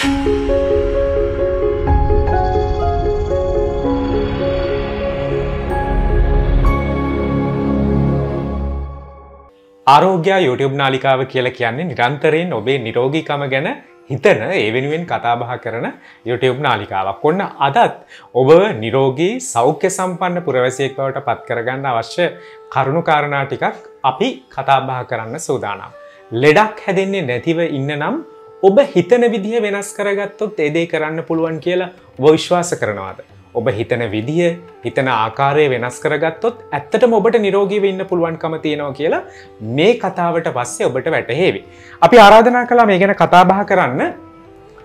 ආරෝග්‍ය YouTube නාලිකාව කියලා කියන්නේ නිරන්තරයෙන් ඔබේ නිරෝගීකම ගැන හිතන ඒ වෙනුවෙන් කතාබහ කරන YouTube නාලිකාවක්. ඔන්න අදත් ඔබ නිරෝගී සෞඛ්‍ය සම්පන්න පුරවැසියෙක් බවට පත් කරගන්න අවශ්‍ය කරුණු කාරණා ටිකක් අපි කතාබහ කරන්න සූදානම්. ලෙඩක් හැදෙන්නේ නැතිව ඉන්න නම් ඔබ හිතන විදිහ වෙනස් කරගත්තොත් ඒදේ කරන්න පුළුවන් කියලා ඔබ විශ්වාස කරනවාද. ඔබ හිතන විදිහ හිතන ආකාරය වෙනස් කරගත්තොත් ඇත්තට ඔබට නිරෝගීව ඉන්න පුළුවන්කම තියෙනවා කියලා මේ කතාවට පස්සේ ඔබට වැටහේවි. අපි ආරාධනා කලා මේ ගැන කතාබහ කරන්න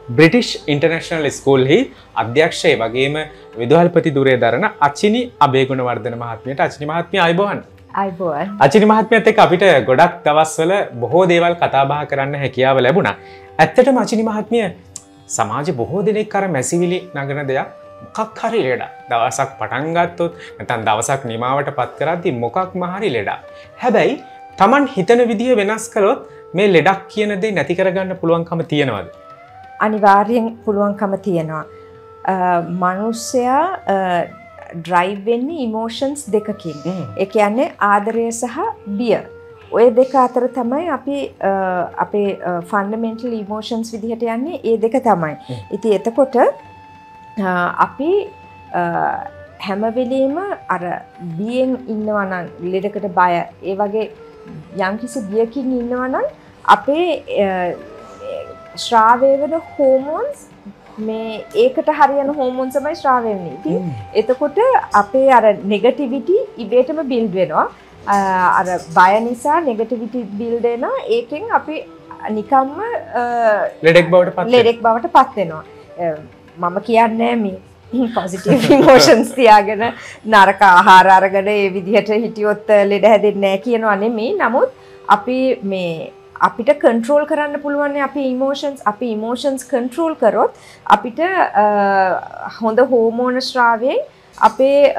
බ්‍රිටිෂ් ඉන්ටර්නශනල් ස්කූල්හි අධ්‍යක්ෂය වගේම විදුහල්පති දුරේ දරන අචිනි අබේගුණ වර්ධන මහත්මයට අචනි මහත්මය අයිබෝහන් අචිනි මහත්මයත් එක් අපිට ගොඩක් දවස්වල බොහෝ දේවල් කතාබහ කරන්න හැකියාව ලැබුණ ඇත්තට මචිනි මහත්මිය සමාජ බොහෝ දෙනෙක් කර මැසිවිලි නගන දෙයක් මොකක් හරි ලෙඩ දවසක් පටන්ගත්තොත් නැතන් දවසක් නිමාවට පත් කරද්දි මොකක් මහරි ලෙඩා. හැබැයි තමන් හිතන විදිහ වෙනස් කළොත් මේ ලෙඩක් කියන දේ නැති කරගන්න පුළුවන්කම තියෙනවද. අනිවාර්යෙන් පුළුවන්කම තියෙනවා. මනුස්සයා ඩ්‍රයිවෙන්නේ ඉමෝෂන්ස් දෙකකින් එක යන්නේ ආදරය සහ බිය ඔය දෙක අතර තමයි අපි අපේ ෆන්ඩමෙන්ටල් ඉමෝෂන්ස් විදිහට යන්නේ. ඒ දෙක තමයි. ඉති එතකොට අපි හැමවෙලීම අර බියෙන් ඉන්නවනන් ලෙඩකට බය ඒ වගේ යම්කිසි බියකින් ඉන්නවනන් අපේ ශ්‍රාවය වෙන හෝමෝන්ස් මේ ඒකට හරියන හෝමෝන් සමයි ශ්‍රාවයන්නේ ඉති එතකොට අපේ අර නෙගටිවිටි ඉබේටම බිල්ඩ් වෙනවා අර බය නිසා නෙගටිවිටි බිල්ඩෙන ඒකෙන් අපි නිකම්ම ලෙඩෙක් බවට ලෙඩෙක් බවට පත්වෙනවා මම කියන්නේ මේ පොසිටව මෝෂන්ස් තියාගෙන නරක ආහාර අරගන ඒ විදිහට හිටියොත් ලෙඩ හැදෙන්නෑ කියනවා නෙමේ නමුත් අපි මේ අපිට කන්ට්‍රෝල් කරන්න පුළුවන් අපි ඉමෝෂන්ස් අපි ඉමෝෂන්ස් කන්ට්‍රෝල් කරොත් අපිට හොඳ හෝමෝන ශ්‍රාවයෙන් අපේ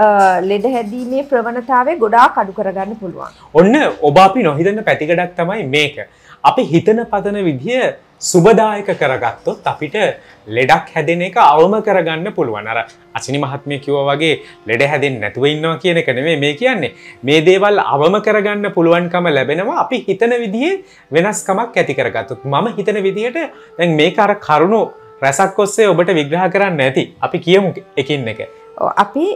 ලෙඩ හැදීමේ ප්‍රවණතාවේ ගොඩා කඩු කරගන්න පුළුවන්. ඔන්න ඔබ අපි නොහිතන්න පැතිකඩක් තමයි මේක. අපි හිතන පතන විදිහ සුබදායක කරගත්තොත් අපිට ලෙඩක් හැදෙන එක අවම කරගන්න පුළුවන්. අර අසිනි මහත්මය කිව වගේ ලෙඩ හැදෙන් නැතුව ඉන්නවා කියන එක නෙවේ මේ කියන්නේ. මේ දේවල් අවම කරගන්න පුළුවන්කම ලැබෙනවා අපි හිතන විදිහ වෙනස්කමක් ඇති කරගත්තුත්. මම හිතන විදිහට දැන් මේ අර කරුණු රැසක් ඔස්සේ ඔබට විග්‍රහ කරන්න ඇති. අපි කියමු එකින් එක. අපි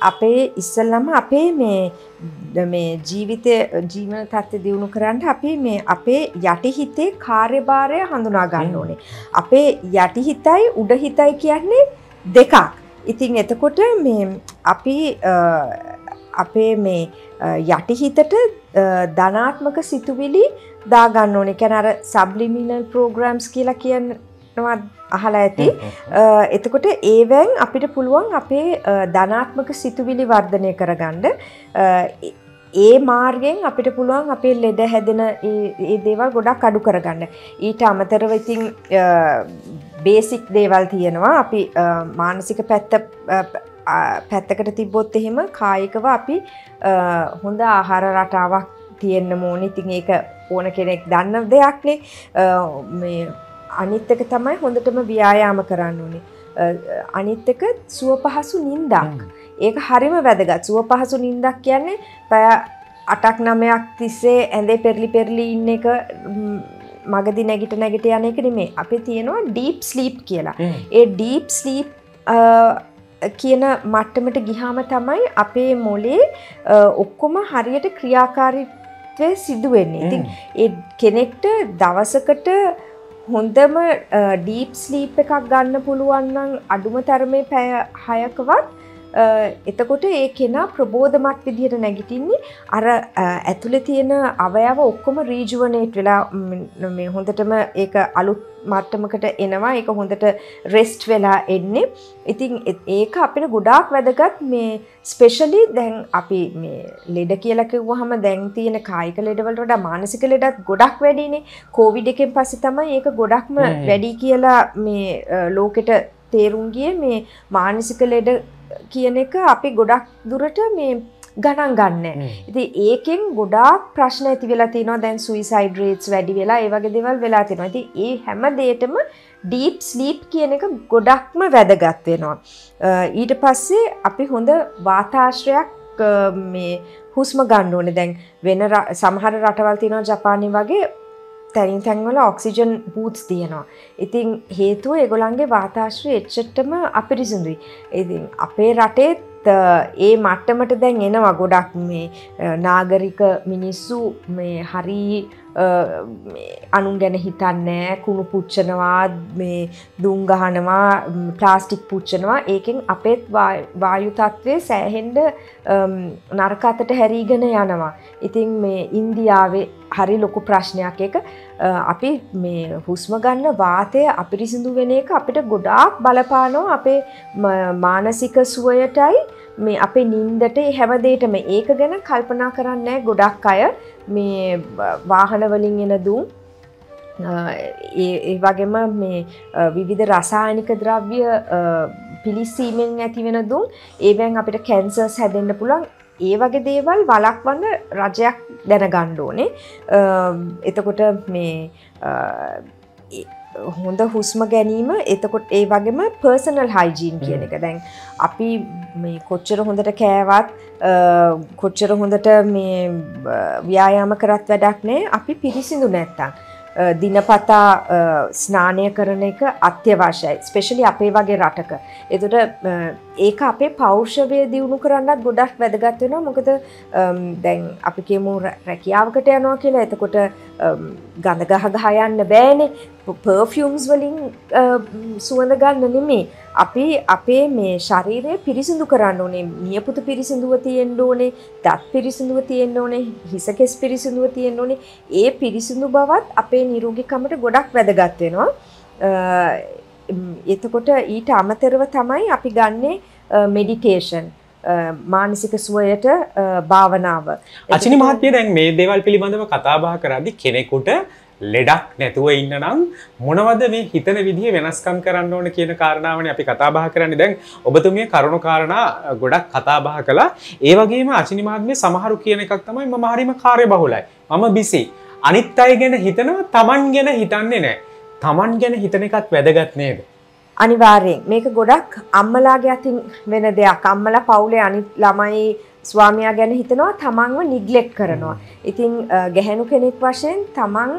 අපේ ඉස්සල්ලම අපේ මේ මේ ජීවිතය ජීවන තත්ත්ව දියුණු කරන්න අපි මේ අපේ යටිහිතේ කාර්යභාරය හඳුනා ගන්න ඕනේ. අපේ යටිහිතයි උඩහිතයි කියන්නේ දෙකක්. ඉතින් එතකොට මේ අපි අපේ මේ යටිහිතට ධනාත්මක සිතුවිලි දාගන්න ඕනේ. කියන්නේ අර සබ්ලිමිනල් ප්‍රෝග්‍රෑම්ස් කියලා කියනවා අහලා ඇති. එතකොට ඒවැන් අපිට පුළුවන් අපේ ධනාත්මක සිතුවිලි වර්ධනය කරගන්න. ඒ මාර්ගෙන් අපිට පුළුවන් අපේ ලෙඩ හැදෙන ඒ දේවල් ගොඩක් අඩු කරගන්න. ඊට අමතරව ඉතින් බේසික් දේවල් තියෙනවා. අපි මානසික පැත්ත පැත්තකට තිබ්බොත් එහෙම කායිකව අපි හොඳ ආහාර රටාවක් තියෙන්න මෝන ඉතින් ඒක ඕන කෙනෙක් දන්න දෙයක්නේ අනිත් එක තමයි හොඳටම ව්‍යායාම කරන්න ඕනේ. අනිත් එක සුව පහසු නින්දක්. ඒක හරිම වැදගත්. සුව පහසු නින්දක් කියන්නේ පැය 8ක් 9ක් තිස්සේ ඇඳේ පෙරලි පෙරලි ඉන්න එක මගදි නැගිට නැගිට යන එක නෙමේ. අපේ තියෙනවා ඩීප් ස්ලීප් කියලා. ඒ ඩීප් ස්ලීප් කියන මට්ටමට ගිහාම තමයි අපේ මොලේ ඔක්කොම හරියට ක්‍රියාකාරීත්වය සිදුවෙන්නේ. ඉතින් ඒ කෙනෙක්ට දවසකට හොඳම ඩීප් ස්ලීප් එකක් ගන්න පුළුවන්නම් අඩුම තරමේ පැය හයකවත් එතකොට ඒ කෙනා ප්‍රබෝධමත් විදිහට නැගිටින්නේ අර ඇතුළේ තියෙන අවයව ඔක්කොම රීජුවනේට් වෙලා මේ හොඳටම ඒක අලුත් මට්ටමකට එනවා. ඒක හොඳට රෙස්ට් වෙලා එන්නේ. ඉතින් ඒක අපිට ගොඩාක් වැදගත්. මේ ස්පෙෂලි දැන් අපි මේ ලෙඩ කියලා කිව්වහම දැන් තියෙන කායික ලෙඩවලට වඩා මානසික ලෙඩත් ගොඩක් වැඩිනේ. කෝවිඩ් එකෙන් පස්සේ තමයි ඒක ගොඩක්ම වැඩි කියලා මේ ලෝකෙට තේරුම් ගියේ. මේ මානසික ලෙඩ කියන එක අපි ගොඩක් දුරට මේ ගණන් ගන්න. ඉති ඒකෙන් ගොඩාක් ප්‍රශ්න ඇති වෙලා තිනවා දැන් සුයිසයිඩ් රේට්ස් වැඩි වෙලා ඒ වගේ දේවල් වෙලා තිනවා. ඉතින් ඒ හැම දෙයකම ඩීප් ස්ලීප් කියන එක ගොඩක්ම වැදගත් වෙනවා. ඊට පස්සේ අපි හොඳ වාතාශ්‍රයක් මේ හුස්ම ඕනේ දැන් වෙන සමහර රටවල් තියෙනවා ජපානය වගේ තැනින් තැන්වල ඔක්සිජන් බූත්ස් තියෙනවා. ඉතින් හේතුව ඒගොලන්ගේ වාතාශ්‍රය එච්චට්ටම අපිරිසිදුයි. ඉතින් අපේ රටේත් ඒ මට්ටමට දැන් එනවා ගොඩක් මේ නාගරික මිනිස්සු මේ හරි අනුන් ගැන හිතන්නෑ කුණු පුච්චනවා මේ දුම් ගහනවා ප්ලාස්ටික් පුච්චනවා. ඒකෙන් අපේත් වායුතත්වය සෑහෙන්ඩ නරකතට හැරීගෙන යනවා. ඉතින් මේ ඉන්දියාවේ හරි ලොකු ප්‍රශ්නයක් එක අපි මේ හුස්ම ගන්න වාතය අපිරිසිදු වෙන එක අපිට ගොඩාක් බලපානෝ අපේ මානසික සුවයටයි. මේ අපේ නින්දට හැමදේටම ඒක ගැන කල්පනා කරන්න ගොඩක් අය. මේ වාහනවලින් එන දුම් ඒ වගේම මේ විවිධ රසායනික ද්‍රව්‍ය පිලිස්සීමෙන් ඇතිවෙන දුම් ඒවැන් අපිට කැන්සර්ස් හැදෙන්න්න පුළන් ඒ වගේ දේවල් වලක්වන්න රජයක් දැනගණ්ඩ ඕනේ. එතකොට මේ හොඳ හුස්ම ගැනීම එතකොට ඒ වගේම පර්සනල් හයිජීන් කියන එක. දැන් අපි කොච්චර හොඳට කෑවත් කොච්චර හොඳට මේ ව්‍යායාම කරත් වැඩක් නෑ. අපි පිරිසිදු නැත්තම්. දිනපතා ස්නානය කරන එක අත්‍යවශ්‍යයි. ස්පෙශලි අපේ වගේ රටක. එතුට ඒක අපේ පෞෂවය දියුණු කරන්නත් ගොඩක් වැදගත් වෙනවා. මොකද දැන් අපි කියමු රැකියාවකට යනවා කියලා. එතකොට ගඳ ගහ ගහයන්න බෑනේ. පර්ෆියම්ස් වලින් සුවඳ ගන්න නෙමේ. අපි අපේ මේ ශරීරය පිරිසිදු කරන්න ඕනේ. නියපුතු පිරිසිදුව තියෙන්න්න ඕනේ. දත් පිරිසිදුව තියෙන්න්න ඕනේ. හිසකෙස් පිරිසිදුව තියෙන්න්න ඕනේ. ඒ පිරිසිදු බවත් අපේ නිරෝගිකමට ගොඩක් වැදගත්වෙනවා එතකොට ඊට අමතරව තමයි අපි ගන්නේ මෙඩිකේෂන් මානසික සුවයට භාවනාව. අචිනි මහත්ය දැන් මේ දේවල් පිළිබඳව කතාබා කරදි කෙනෙකුට ලෙඩක් නැතුව ඉන්න නම් මොනවද මේ හිතන විදිහ වෙනස්කම් කරන්න ඕන කියන කාරණාවන අපි කතාබහ කරන්න. දැන් ඔබතුමිය කරුණු කාරණා ගොඩක් කතාබහ කලා ඒවගේම අචිනිමාත්මය සමහරු කියන එකක් තමයි ම හරිම කාරය බහුලයි මම බිසි අනිත් අය ගැන හිතනව තමන් ගැන හිතන්නේ නෑ තමන් ගැන හිතන එකත් වැදගත් නේද? අනිවාර්යෙන්. මේක ගොඩක් අම්මලාගේ අතින් වෙන දෙයක්. අම්මලා පවුලේ අනිත් ළමයි ස්වාමයා ගැන හිතනවා තමන්ව නිග්ලෙක්් කරනවා. ඉතිං ගැහැනු කෙනෙක් වශයෙන් තමන්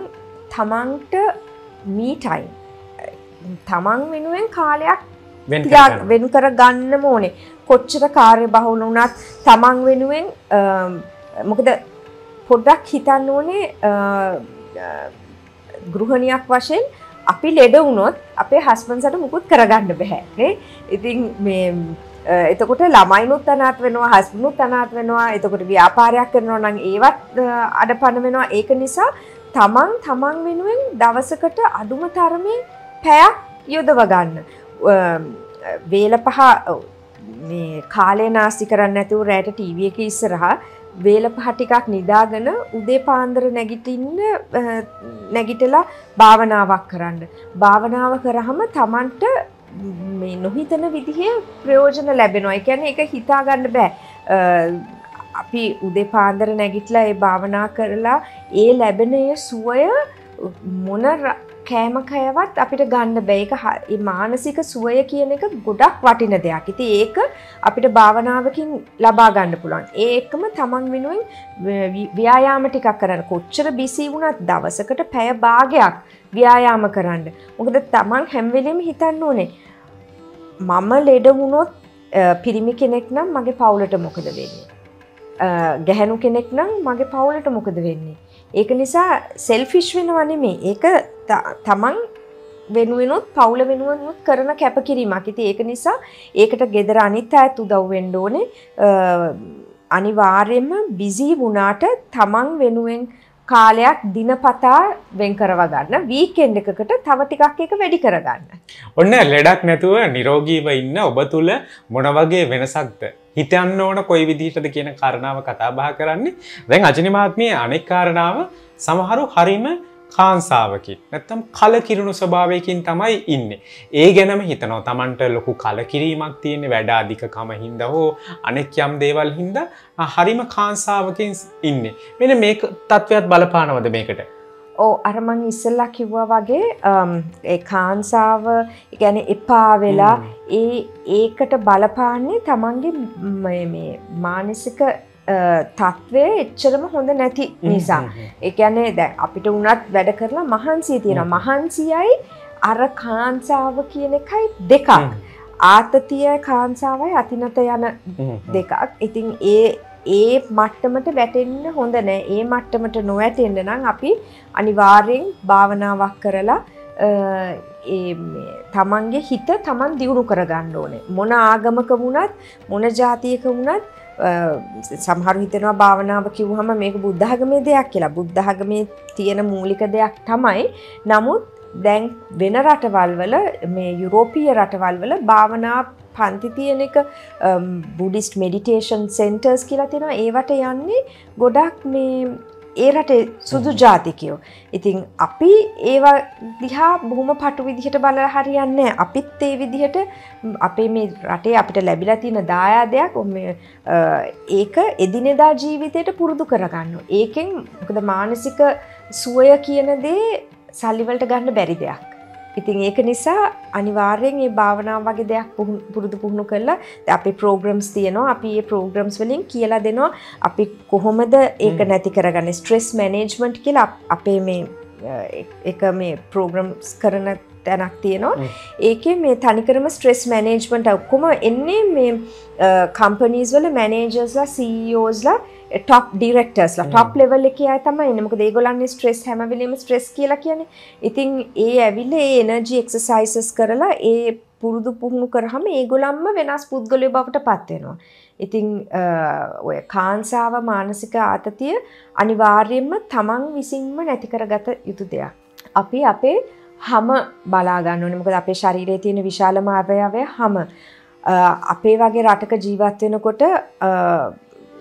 තමන්ට මීටයින් තමන් වෙනුවෙන් කාලයක් වෙන් කර ගන්න ඕනේ. කොච්චර කාර්ය බහුල වුණත් තමන් වෙනුවෙන් මොකද පොඩ්ඩක් හිතන්න ඕනේ ගෘහණයක් වශයෙන් අපි ලෙඩ වුණොත් අපේ හස්බන්සට මුකුත් කරගන්න බැහැ. ඉතින් මේ එතකොට ළමයිනුත් අනාත් වෙනවා හස්බනුත් අනාත් වෙනවා. එතකොට ව්‍යාපාරයක් කරනවා නම් ඒවත් අඩ පණ වෙනවා. ඒක නිසා තමන් තමන් වෙනුවෙන් දවසකට අඩුම තරමේ පැයක් යොදව ගන්න. වේල පහ කාලය නාස්ති කරන්න ඇතුව රෑට ටීවිය එක ඉස්සරහා වේල පහටිකක් නිදාගෙන උදේ පාන්දර නැගිටින්න නැගිටලා භාවනාවක් කරන්න. භාවනාව කරහම තමන්ට මේ නොහිතන විදිහේ ප්‍රයෝජන ලැබෙනවා එකැන එක හිතාගන්න බෑ අපි උදේ පාන්දර නැගිටලා ඒ භාවනා කරලා ඒ ලැබෙනය සුවය මොන කෑමකයවත් අපිට ගන්න බැයික මානසික සුවය කියන එක ගොඩක් වටින දෙයක්. ඉති ඒක අපිට භාවනාවකින් ලබා ගන්න පුළුවන්. ඒකම තමන් වෙනුවෙන් ව්‍යයාම ටිකක් කරන්න. කොච්චර බිසි වුණත් දවසකට පැය භාගයක් ව්‍යයාම කරන්න. මොකද තමන් හැම්වෙලෙම හිතන්න ඕනේ මම ලෙඩ වුණොත් පිරිමි කෙනෙක් නම් මගේ පවුලට මොකද වෙන්නේ? ගැහැනු කෙනෙක් නම් මගේ පවුලට මොකද වෙන්නේ. ඒක නිසා සෙල්ෆිෂ් වෙනවනෙමේ ඒක තමන් වෙනුවෙනුත් පවුල වෙනුවනුත් කරන කැපකිරීමක්. ඉති ඒක නිසා ඒකට ගෙදර අනිත් ඇත් උදව්වෙන්ඩ ඕනේ. අනිවාර්යෙන්ම බිසී වුණාට තමන් වෙනුවෙන් කාලයක් දිනපතා වෙන් කරව ගන්න වීකෙන්ඩ එකකට තව ටිකක් එක වැඩි කරගන්න. ඔන්න ලෙඩක් නැතුව නිරෝගීව ඉන්න ඔබ තුළ මොනවගේ වෙනසක්ද. හිතන්න ඕන කොයි විදිහටද කියන කරණාව කතාබා කරන්නේ දැන් අජනිමාත්මය අනෙක් කාරණාව සමහරු හරිම කාන්සාාවකින් නැත්තම් කලකිරුණු ස්වභාවයකින් තමයි ඉන්න. ඒ ගැනම හිතනෝ තමන්ට ලොකු කලකිරීමක් තියෙන වැඩාධිකකම හින්ද හෝ අනෙක් යම් දේවල් හින්ද හරිම කාන්සාාවකින් ඉන්න. මෙන මේ තත්ත්වයක් බලපානවද මේකට. ඕ අරමං ඉස්සල්ලා කිව්වා වගේ කාන්සාව ගැන එපා වෙලා ඒ ඒකට බලපාන්නේ තමන්ගේ මානසික තත්ත්වය එච්චරම හොඳ නැති නිසා. එකනේ දැ අපිට උනත් වැඩ කරලා මහන්සිය තියෙන. මහන්සියයි අර කාන්සාව කියන එකයි දෙකක්. ආතතිය කාන්සාවයි අතිනත යන දෙකක්. ඉතින් ඒ ඒ මට්ටමට වැටෙන්න හොඳ නෑ. ඒ මට්ටමට නොවැටෙන්න්න නම් අපි අනිවාර්යෙන් භාවනාවක් කරලා තමන්ගේ හිත තමන් දියුණු කරගන්න ඕනේ. මොන ආගමක වුණත් මොන ජාතියක වුණත් සමහරු හිතනවා භාවනාව කිව්හම මේක බුද්ධහගමේ දෙයක් කියලා. බුද්ධහගමේ තියෙන මූලික දෙයක් තමයි නමුත් දැන් වෙන රටවල් වල මේ යුරෝපීය රටවල් වල භාවනා පන්ති තියෙන එක බුඩිස්ට මෙඩිටේෂන් සෙන්ටර්ස් කියලා තියෙනවා. ඒවට යන්නේ ගොඩක් මේ ඒ රටේ සුදු ජාතිකයෝ. ඉතින් අපි ඒවා දිහා බොහොම පටු විදිහට බල හරියන්න අපිත් ඒ විදිහට අපේ මේ රටේ අපිට ලැබිලා තියෙන දායාදයක් ඒක එදිනෙදා ජීවිතයට පුරුදු කරගන්න. ඒකෙන් මොකද මානසික සුවය කියන දේ සල්ලිවලට ගන්න බැරි දෙයක්. ඉතින් ඒක නිසා අනිවාර්යෙන් ඒ භාවනාව වගේ දෙයක් පුරුදු පුහුණු කරලා අපේ ප්‍රෝග්‍රම්ස් තියෙනවා. අපි ඒ ප්‍රෝග්‍රම්ස් වලින් කියලා දෙනවා. අපි කොහොමද ඒක නැති කරගන්නේ? ස්ට්‍රෙස් මැනේජ්මන්ට් කියලා අප- මේ එක- මේ ප්‍රෝග්‍රම්ස් කරන තැනක් තියෙනවා. ඒකේ මේ තනිකරම ස්ට්‍රෙස් මැනේජ්මන්ට් ඔක්කොම එන්නේ මේ කම්පනීස් වල මැනේජර්ස්ලා සීෝස්ලා ටොප් ඩිරෙක්ටර්ස්ලා ටොප් ලෙවල් එක අය තමයි. එන්නේ මොකද ඒගොල්ලන්ගේ ස්ට්‍රෙස් හැම වෙලේම ස්ට්‍රෙස් කියලා කියන්නේ. ඉතින් ඒ ඇවිල්ලා ඒ එනර්ජි එක්සර්සයිසස් කරලා ඒ පුරුදු පුහුණු කරාම ඒගොල්ලන්ම වෙනස් පුද්ගලයෝ බවට පත් වෙනවා. ඉතින් ඔය කාන්සාව මානසික ආතතිය අනිවාර්යයෙන්ම තමන් විසින්ම නැති කරගත යුතු දෙයක්. අපි අපේ හම බලාගන්න ඕනේ. මොකද අපේ ශරීරයේ තියෙන විශාලම අවයවය හම. අපේ වගේ රටක ජීවත් වෙනකොට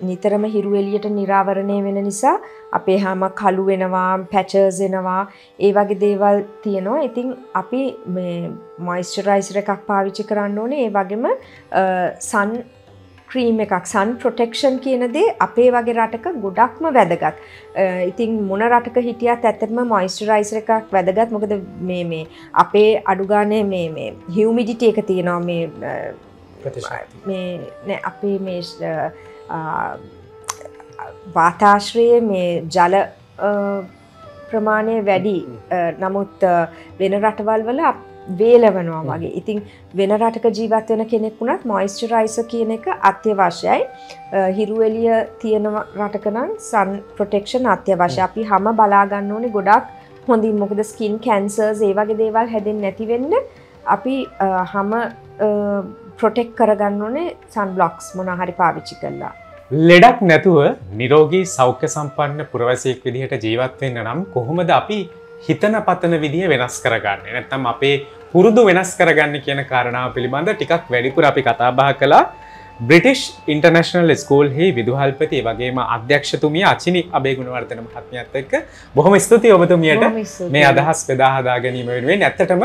නිතරම හිරු එළියට නිරාවරණය වෙන නිසා අපේ හැම කළු වෙනවා පැචර්ස් එනවා. ඒ වගේ දේවල් තියෙනවා. ඉතින් අපි මේ මොයිස්චරයිසර් එකක් පාවිච්චි කරන්න ඕනේ. ඒ වගේම සන් ක්‍රීම් එකක් සන් ප්‍රොටෙක්ෂන් කියන දේ අපේ වගේ රටක ගොඩක්ම වැදගත්. ඉතින් මොන රටක හිටියත් ඇත්තටම මොයිස්චරයිසර් එකක් වැදගත්. මොකද මේ මේ අපේ අඩුගානේ මේ මේ හියුමිඩිටි එක තියෙනවා. මේ මේ නෑ අපේ මේ වාතාශ්‍රයේ මේ ජල ප්‍රමාණය වැඩි. නමුත් වෙන රටවල් වල වේලවනවා වගේ. ඉතින් වෙන රටක ජීවත් වෙන කෙනෙක් වුණත් මොයිස්චරයිස කියන එක අත්‍යවශ්‍යයි. හිරුවෙලිය තියෙන රටකනම් සන් ප්‍රොටෙක්ෂන් අත්‍යවශ්‍ය අපි හම බලාගන්න ඕනේ ගොඩක් හොඳින්. මොකද ස්කින් කැන්සර්ස් ඒ වගේ දේවල් හැදෙන් නැතිවෙන්න අපි හම ප්‍රොටෙක් කරගන්න ඕනේ සන් බ්ලොක්ස් මොනහරි පාවිච්චි කරලා. ලෙඩක් නැතුව නිරෝගී සෞඛ්‍ය සම්පන්න පුරවසයෙක් විදිහට ජීවත්වෙන්න නම් කොහොමද අපි හිතන පතන විදිහ වෙනස් කරගන්න? නැත්තම් අපේ පුරුදු වෙනස් කරගන්න කියන කාරණාව පිළිබඳ ටිකක් වැඩිපුර අපි කතාබහ කලා බ්‍රිටිෂ් ඉන්ටර්නශනල් ස්කෝල් හි විදුහල්පති වගේම අධ්‍යක්ෂතුමිය අචිනි අබේගුණවර්තන මහත්මයත් එක්ක බොහොම ස්තුති ඔබතුමියට. මේ අදහස් පෙදාහදා ගැනීම වෙනුවෙන් ඇත්තටම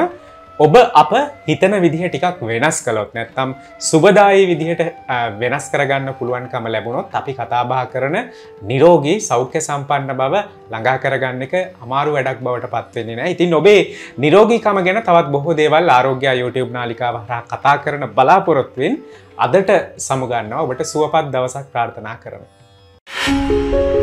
ඔබ අප හිතන විදිහ ටිකක් වෙනස් කළොත් නැත්තම් සුබදායි විදිහට අ, වෙනස් කරගන්න පුළුවන්කම ලැබුණොත් අපි කතාබා කරන නිරෝගී සෞඛ්‍ය සම්පන්න බව ළඟා කරගන්න එක අමාරු වැඩක් බවට පත්වෙන්නේ නෑ ඉතින් ඔබේ නිරෝගීකම ගැන තවත් බොහෝ දේවල් ආරෝග්‍ය YouTube නාලිකාව හරහා කතා කරන බලාපොරොත්තුවෙන් අදට සමුගන්නවා ඔබට සුවපත් දවසක් ප්‍රාර්ථනා කරන.